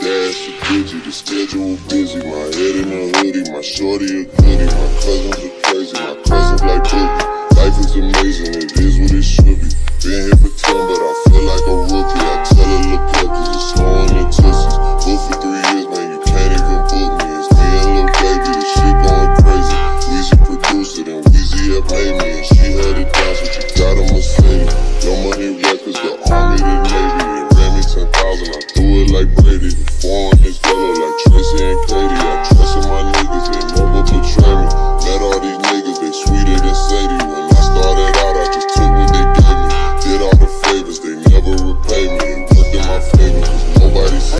dash a Gucci, the schedule busy. My head in a hoodie, my shorty a goodie. My cousins are crazy, my cousins like boogie. Life is amazing, it is what it should be. Been here for 10, but I feel like a rookie. I tell her look up, cause it's snowing in Tussies. Booked for three years, man, you can't even book me. It's me and Lil Baby, the shit going crazy. Wheezy produced it, and Wheezy have made me. And she had it down, so she got It is the form, like Tristan.